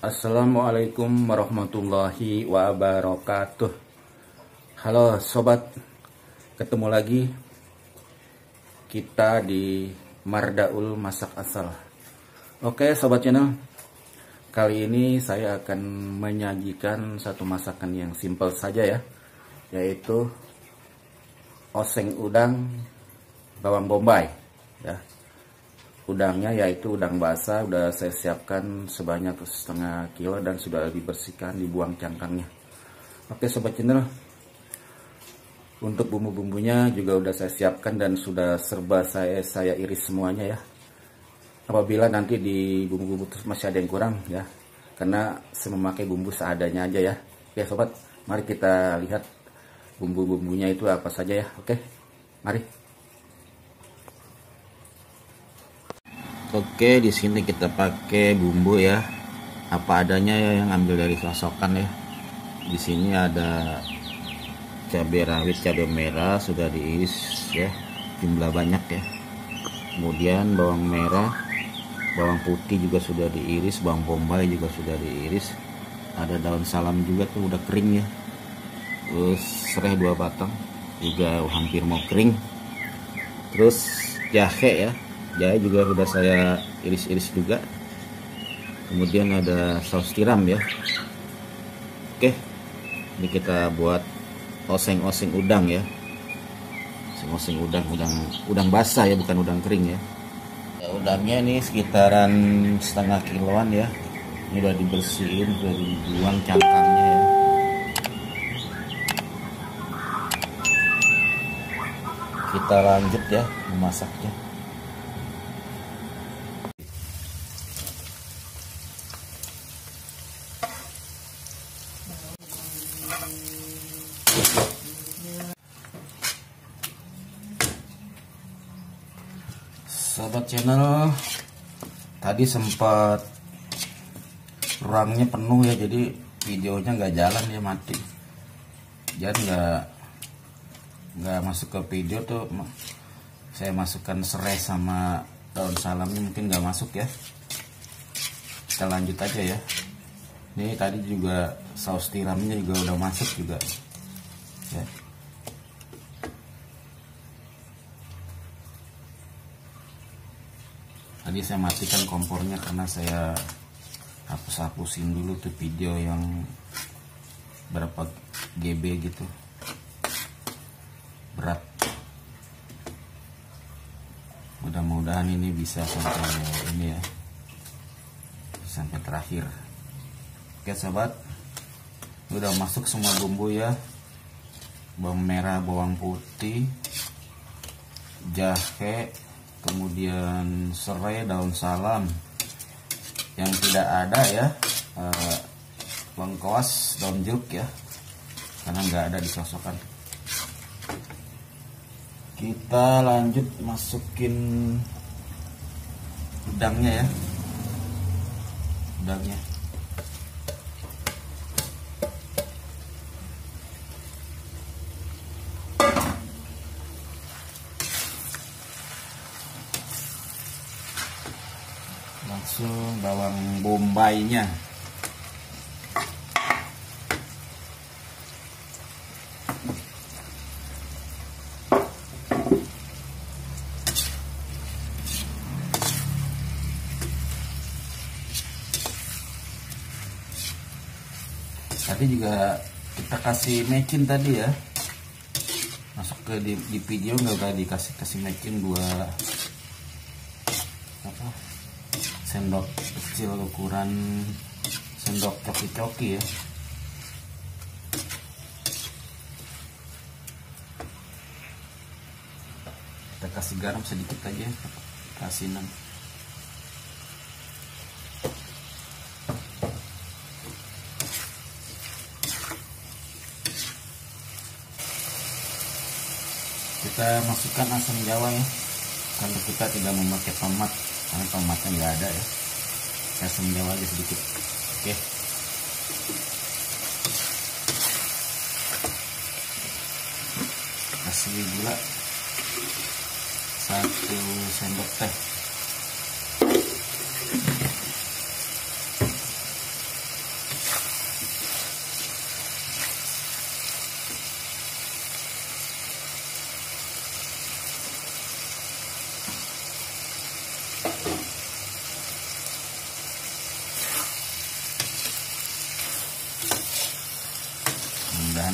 Assalamualaikum warahmatullahi wabarakatuh. Halo sobat. Ketemu lagi Kita di Mardaul Masak Asal. Oke sobat channel. Kali ini saya akan menyajikan satu masakan yang simple saja ya Yaitu Oseng udang Bawang bombay ya udangnya yaitu udang basah udah saya siapkan sebanyak setengah kilo dan sudah dibersihkan dibuang cangkangnya. Oke sobat channel. Untuk bumbu-bumbunya juga udah saya siapkan dan sudah serba saya saya iris semuanya ya. Apabila nanti di bumbu-bumbu masih ada yang kurang ya. Karena saya memakai bumbu seadanya aja ya. Oke sobat mari kita lihat bumbu-bumbunya itu apa saja ya. Oke mari Oke, di sini kita pakai bumbu ya. Apa adanya ya yang ambil dari sosokan ya. Di sini ada cabai rawit, cabai merah sudah diiris ya. Jumlah banyak ya. Kemudian bawang merah, bawang putih juga sudah diiris, bawang bombay juga sudah diiris. Ada daun salam juga tuh udah kering ya. Terus serai dua batang juga hampir mau kering. Terus jahe ya, jahe juga sudah saya iris-iris juga. Kemudian ada saus tiram ya. Oke ini kita buat oseng-oseng udang ya. Oseng-oseng udang udang udang basah ya bukan udang kering ya, ya udangnya ini sekitaran setengah kiloan ya. Ini udah dibersihin udah dibuang cangkangnya ya. Kita lanjut ya memasaknya Sahabat channel tadi sempat ruangnya penuh ya jadi videonya nggak jalan ya mati. Jadi nggak nggak masuk ke video tuh saya masukkan serai sama daun salamnya mungkin nggak masuk ya. Kita lanjut aja ya ini tadi juga saus tiramnya juga udah masuk juga. Ya. Tadi saya matikan kompornya karena saya hapus-hapusin dulu tuh video yang berapa GB gitu. Berat. Mudah-mudahan ini bisa sampai ini ya. Sampai terakhir oke sahabat. Udah masuk semua bumbu ya. Bawang merah bawang putih jahe kemudian serai daun salam. Yang tidak ada ya eh, lengkuas daun jeruk ya karena nggak ada di sosokan kita lanjut masukin udangnya ya. Udangnya langsung bawang bombaynya. Tadi juga kita kasih mecin tadi ya. Masuk ke di, di video nggak dikasih kasih mecin dua apa sendok kecil ukuran sendok coki-coki ya. Kita kasih garam sedikit aja kasih enam. Kita masukkan asam jawa ya karena kita tidak memakai tomat karena tomatnya nggak ada ya. Asam jawa aja sedikit. Oke. Kasih gula. Satu sendok teh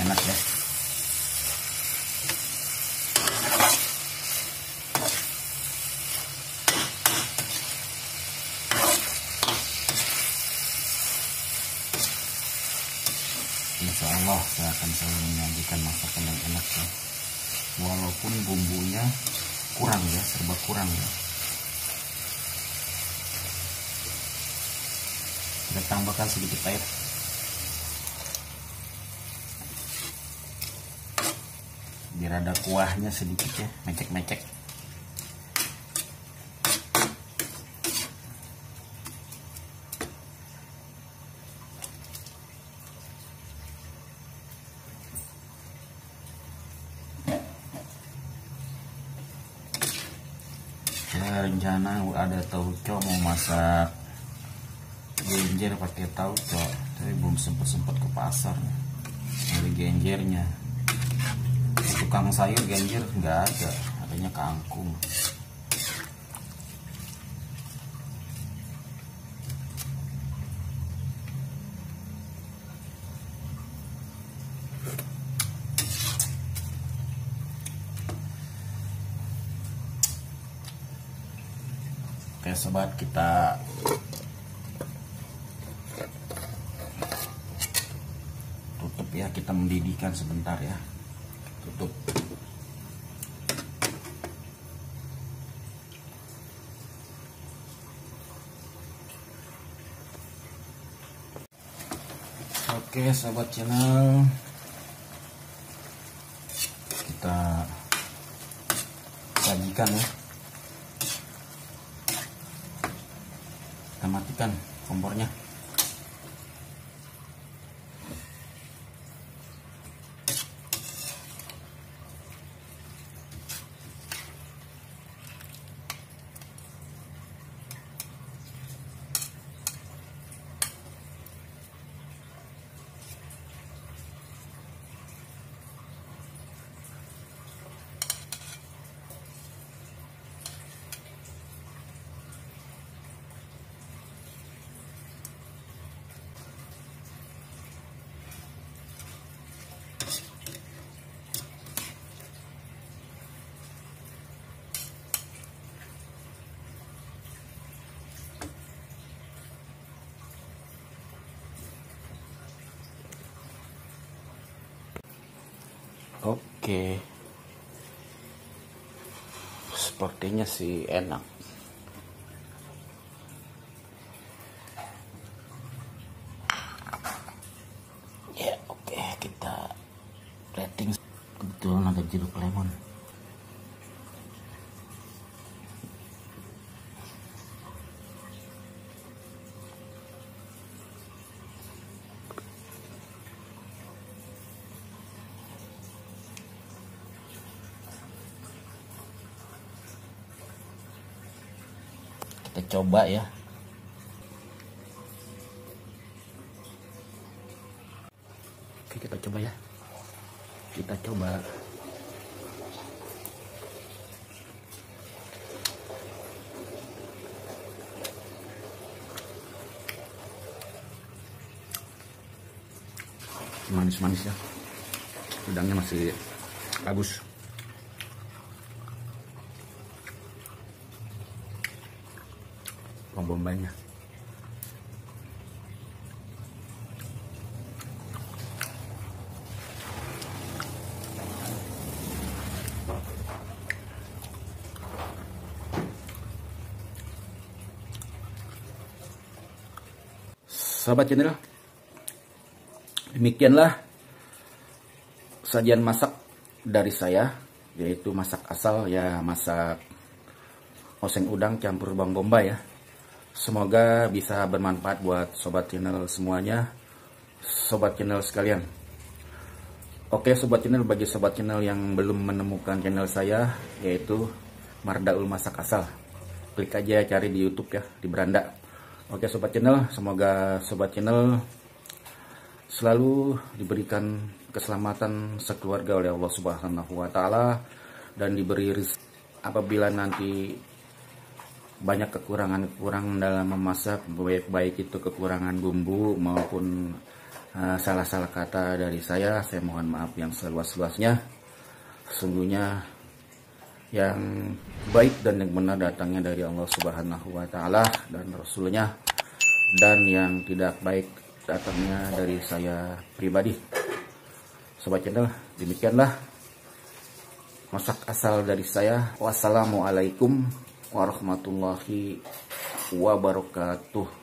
enak ya Insya Allah saya akan selalu menyajikan masakan yang enak ya. Walaupun bumbunya kurang ya serba kurang ya. Kita tambahkan sedikit air. Biar ada kuahnya sedikit ya mecek-mecek rencana ada tauco mau masak genjer pakai tauco tapi belum sempet sempet ke pasar dari genjernya. Tukang sayur genjer nggak ada adanya kangkung sobat kita tutup ya kita mendidihkan sebentar ya. Tutup. Oke sobat channel. Kita sajikan ya kita matikan kompornya Oke. Sepertinya sih enak. Ya, oke, kita rating kebetulan ada jeruk lemon. kita coba ya. Oke kita coba ya. Kita coba. Manis-manis ya. Udangnya masih bagus bombanya. Sahabat channel demikianlah sajian masak dari saya yaitu masak asal ya masak oseng udang campur bawang bombay ya Semoga bisa bermanfaat buat sobat channel semuanya, sobat channel sekalian. Oke sobat channel, bagi sobat channel yang belum menemukan channel saya, yaitu Mardaul Masak Asal. Klik aja cari di YouTube ya, di beranda. Oke sobat channel, semoga sobat channel selalu diberikan keselamatan sekeluarga oleh Allah Subhanahu wa taala dan diberi apabila nanti banyak kekurangan-kekurangan dalam memasak baik baik itu kekurangan bumbu maupun uh, salah-salah kata dari saya saya mohon maaf yang seluas-luasnya sesungguhnya yang baik dan yang benar datangnya dari Allah Subhanahu wa taala dan rasulnya dan yang tidak baik datangnya dari saya pribadi. Sobat channel, demikianlah masak asal dari saya. Wassalamualaikum warahmatullahi wabarakatuh.